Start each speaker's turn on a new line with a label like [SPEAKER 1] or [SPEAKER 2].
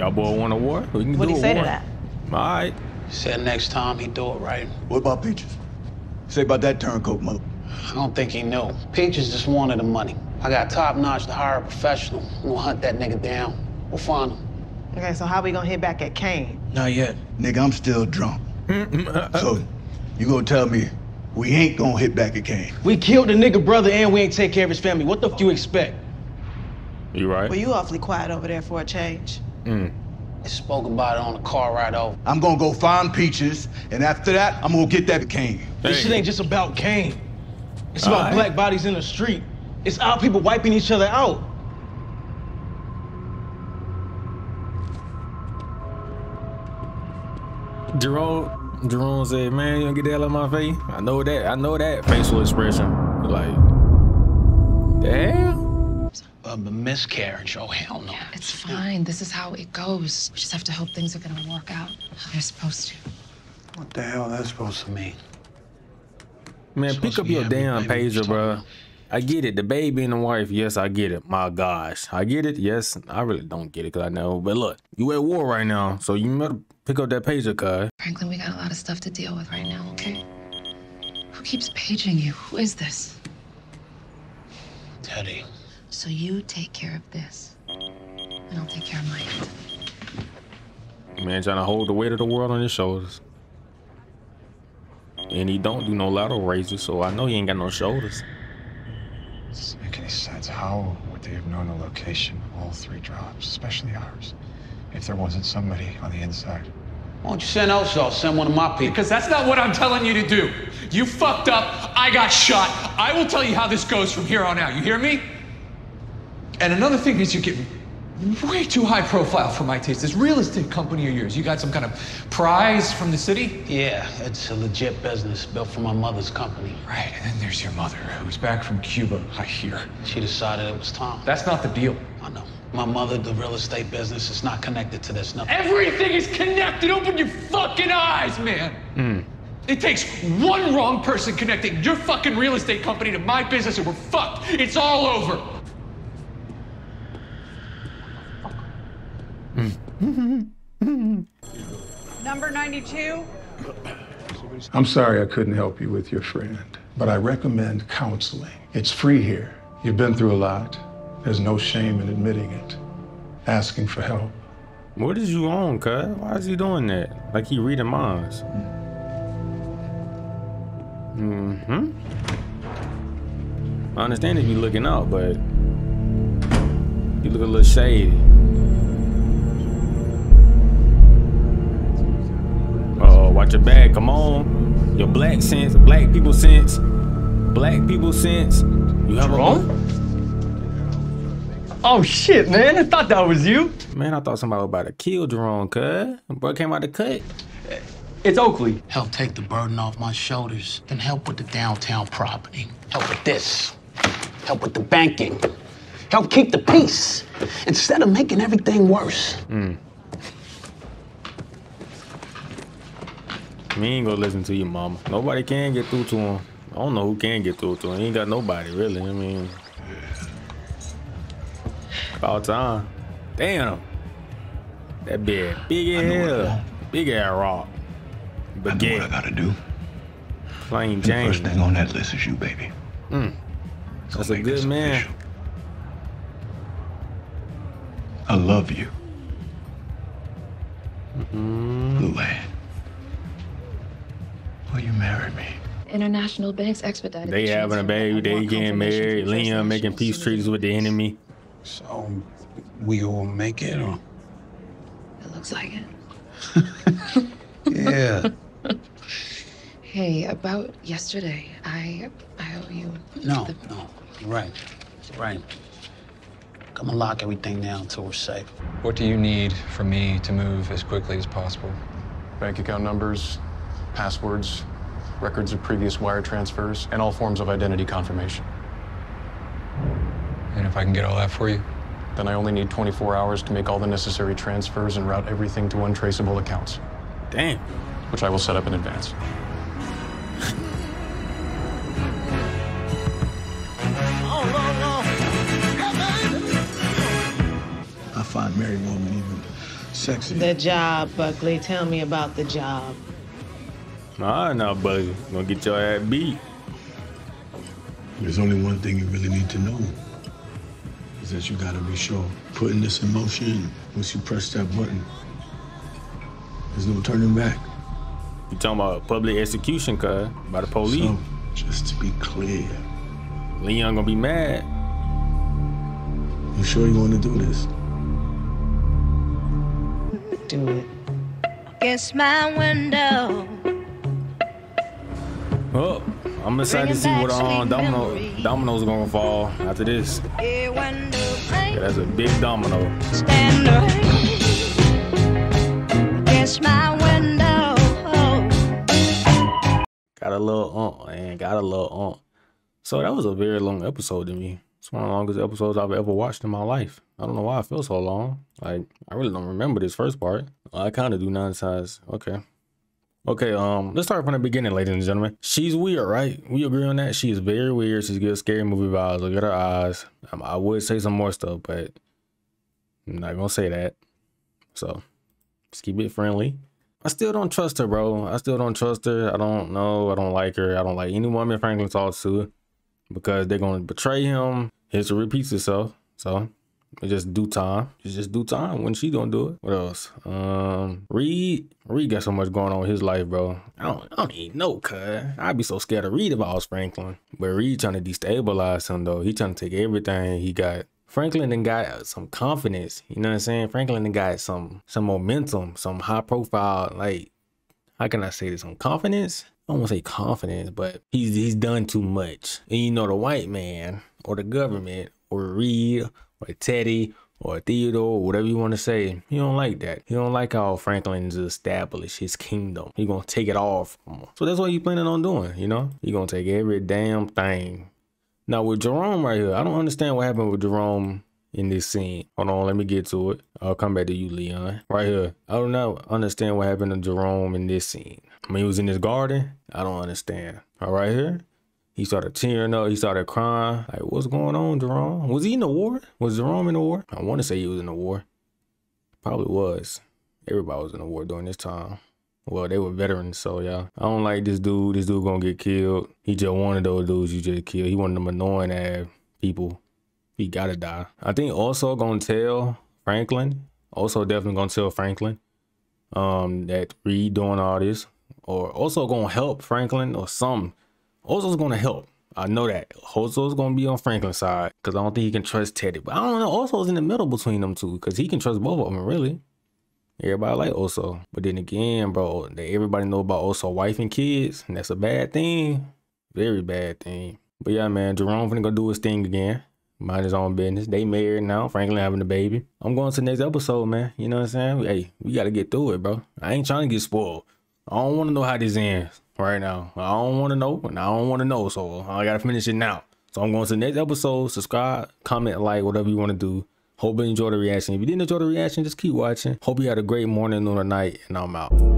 [SPEAKER 1] Y'all boy want a war? We can
[SPEAKER 2] What'd
[SPEAKER 1] do
[SPEAKER 2] he
[SPEAKER 1] a
[SPEAKER 2] say to that?
[SPEAKER 1] All right.
[SPEAKER 3] Said next time he do it right.
[SPEAKER 4] What about Peaches? Say about that turncoat mother.
[SPEAKER 3] I don't think he knew. Peaches just wanted the money. I got top notch to hire a professional. We'll hunt that nigga down. We'll find him.
[SPEAKER 2] Okay, so how we gonna hit back at Kane?
[SPEAKER 4] Not yet. Nigga, I'm still drunk. Mm-hmm. so, you gonna tell me we ain't gonna hit back at Kane?
[SPEAKER 5] We killed the nigga brother and we ain't take care of his family. What the f you expect?
[SPEAKER 1] You right?
[SPEAKER 2] Well, you awfully quiet over there for a change.
[SPEAKER 1] Mm.
[SPEAKER 3] They spoke about it on the car ride over.
[SPEAKER 4] I'm gonna go find Peaches, and after that, I'm gonna get that Kane.
[SPEAKER 5] This shit ain't just about Kane. It's
[SPEAKER 1] All
[SPEAKER 5] about
[SPEAKER 1] right.
[SPEAKER 5] black bodies in the street. It's our people wiping each other out.
[SPEAKER 1] Jerome, Jerome said, "Man, you gonna get the hell out of my face." I know that. I know that facial expression. Like, the hell?
[SPEAKER 3] A miscarriage. Oh, hell no.
[SPEAKER 6] It's fine. This is how it goes. We just have to hope things are gonna work out how they're supposed to.
[SPEAKER 3] What the hell that's supposed to mean?
[SPEAKER 1] Man, pick up your damn
[SPEAKER 3] baby
[SPEAKER 1] pager,
[SPEAKER 3] was
[SPEAKER 1] bro. I get it. The baby and the wife. Yes, I get it. My gosh, I get it. Yes, I really don't get it because I know. But look, you at war right now, so you better pick up that pager, cuz.
[SPEAKER 6] Franklin, we got a lot of stuff to deal with right now, okay? Who keeps paging you? Who is this?
[SPEAKER 3] Teddy.
[SPEAKER 6] So you take care of this, and I'll take care of my end.
[SPEAKER 1] Man, trying to hold the weight of the world on his shoulders. And he don't do no lateral raises, so I know he ain't got no shoulders.
[SPEAKER 7] Doesn't make any sense. How would they have known the location of all three drops, especially ours, if there wasn't somebody on the inside?
[SPEAKER 3] Why don't you send El Oso? Send one of my people.
[SPEAKER 8] Because that's not what I'm telling you to do. You fucked up. I got shot. I will tell you how this goes from here on out. You hear me? And another thing is you get way too high profile for my taste. This real estate company of yours, you got some kind of prize from the city?
[SPEAKER 3] Yeah, it's a legit business built for my mother's company.
[SPEAKER 7] Right, and then there's your mother, who's back from Cuba, I hear.
[SPEAKER 3] She decided it was time.
[SPEAKER 8] That's not the deal.
[SPEAKER 3] I know. My mother, the real estate business, is not connected to this. Nothing.
[SPEAKER 8] Everything is connected. Open your fucking eyes, man.
[SPEAKER 1] Mm.
[SPEAKER 8] It takes one wrong person connecting your fucking real estate company to my business and we're fucked. It's all over.
[SPEAKER 9] Number 92.
[SPEAKER 7] I'm sorry I couldn't help you with your friend, but I recommend counseling. It's free here. You've been through a lot. There's no shame in admitting it, asking for help.
[SPEAKER 1] What is you on, cuz? Why is he doing that? Like he reading minds. Mm-hmm. I understand if you looking out, but you look a little shady. Your back. Come on. Your black sense, black people sense, black people sense. You have a
[SPEAKER 5] Oh shit, man. I thought that was you.
[SPEAKER 1] man. I thought somebody was about to kill Jerome, cuz. Bro came out the cut.
[SPEAKER 5] It's Oakley.
[SPEAKER 3] Help take the burden off my shoulders. Then help with the downtown property. Help with this. Help with the banking. Help keep the peace instead of making everything worse. Mm.
[SPEAKER 1] Me ain't gonna listen to you, mama. Nobody can get through to him. I don't know who can get through to him. He ain't got nobody, really. I mean, about time. Damn. That big, big as
[SPEAKER 4] know what I
[SPEAKER 1] hell. Big ass rock.
[SPEAKER 4] I know what I gotta do.
[SPEAKER 1] Plain Jane.
[SPEAKER 4] first thing on that list is you, baby.
[SPEAKER 1] Mm. That's a good man.
[SPEAKER 4] official. I love you.
[SPEAKER 1] Mm-hmm.
[SPEAKER 4] Luann. Will you marry me?
[SPEAKER 6] International banks expedited.
[SPEAKER 1] They
[SPEAKER 6] the
[SPEAKER 1] having a baby. They getting married.
[SPEAKER 6] from First
[SPEAKER 1] Liam making peace treaties with the enemy.
[SPEAKER 3] So, we all make it, or?
[SPEAKER 6] It looks like it.
[SPEAKER 3] Yeah.
[SPEAKER 6] Hey, about yesterday, I I owe you.
[SPEAKER 3] No,
[SPEAKER 6] the-
[SPEAKER 3] no. You're right. You're right. Come and lock everything down until we're safe.
[SPEAKER 10] What do you need from me to move as quickly as possible?
[SPEAKER 11] Bank account numbers, passwords, records of previous wire transfers, and all forms of identity confirmation.
[SPEAKER 10] And if I can get all that for you?
[SPEAKER 11] Then I only need 24 hours to make all the necessary transfers and route everything to untraceable accounts,
[SPEAKER 1] Damn.
[SPEAKER 11] which I will set up in advance. Oh no, no.
[SPEAKER 4] I find married women even Sexy.
[SPEAKER 2] The job, Buckley. Tell me about the job.
[SPEAKER 1] Nah, nah, buddy. Gonna get your ass beat.
[SPEAKER 4] There's only one thing you really need to know. Is that you gotta be sure. Putting this in motion, once you press that button, there's no turning back.
[SPEAKER 1] You talking about public execution, cuz, by the police.
[SPEAKER 4] So, just to be clear.
[SPEAKER 1] Leon gonna be mad.
[SPEAKER 4] You sure you wanna do this?
[SPEAKER 2] Do it.
[SPEAKER 6] Kiss my window.
[SPEAKER 1] Oh, I'm excited to see what um, domino dominoes gonna fall after this. Yeah, that's a big domino.
[SPEAKER 6] My window.
[SPEAKER 1] Got a little ump, man. Got a little ump. So that was a very long episode to me. It's one of the longest episodes I've ever watched in my life. I don't know why I feel so long. Like I really don't remember this first part. I kind of do nine size. Okay. Okay, um, let's start from the beginning, ladies and gentlemen. She's weird, right? We agree on that. She is very weird. She's got scary movie vibes. Look at her eyes. Um, I would say some more stuff, but I'm not gonna say that. So just keep it friendly. I still don't trust her, bro. I still don't trust her. I don't know. I don't like her. I don't like any woman Franklin talks to because they're gonna betray him. History repeats itself. So it's just due time. It's just due time when she gonna do it. What else? Um, Reed. Reed got so much going on in his life, bro. I don't. I don't even know, cuz. I'd be so scared to Reed if I was Franklin. But Reed trying to destabilize him though. He trying to take everything he got. Franklin then got some confidence. You know what I'm saying? Franklin then got some some momentum, some high profile. Like, how can I say this? Some confidence. I don't want to say confidence, but he's he's done too much. And you know, the white man or the government or Reed or Teddy or Theodore, or whatever you want to say, he don't like that. He don't like how Franklin's established his kingdom. He gonna take it off. So that's what he planning on doing, you know? He gonna take every damn thing. Now with Jerome right here, I don't understand what happened with Jerome in this scene. Hold on, let me get to it. I'll come back to you, Leon. Right here. I do not understand what happened to Jerome in this scene. I mean, he was in his garden, I don't understand. All right here. He started tearing up. He started crying. Like, what's going on, Jerome? Was he in the war? Was Jerome in the war? I want to say he was in the war. Probably was. Everybody was in the war during this time. Well, they were veterans, so yeah. I don't like this dude. This dude gonna get killed. He just one of those dudes you just kill. He one of them annoying ass people. He gotta die. I think Oso gonna tell Franklin. Oso definitely gonna tell Franklin um, that Reed doing all this. Or Oso gonna help Franklin or some. Oso's gonna help. I know that. Oso's gonna be on Franklin's side because I don't think he can trust Teddy. But I don't know. Oso's in the middle between them two because he can trust both of them, really. Everybody like Oso. But then again, bro, they, everybody know about Oso wife and kids. And that's a bad thing. Very bad thing. But yeah, man, Jerome finna go do his thing again. Mind his own business. They married now. Franklin having a baby. I'm going to the next episode, man. You know what I'm saying? Hey, we gotta get through it, bro. I ain't trying to get spoiled. I don't want to know how this ends right now. I don't want to know, and I don't want to know, so I gotta finish it now. So I'm going to the next episode. Subscribe, comment, like, whatever you want to do. Hope you enjoyed the reaction. If you didn't enjoy the reaction, just keep watching. Hope you had a great morning noon, or night, and I'm out.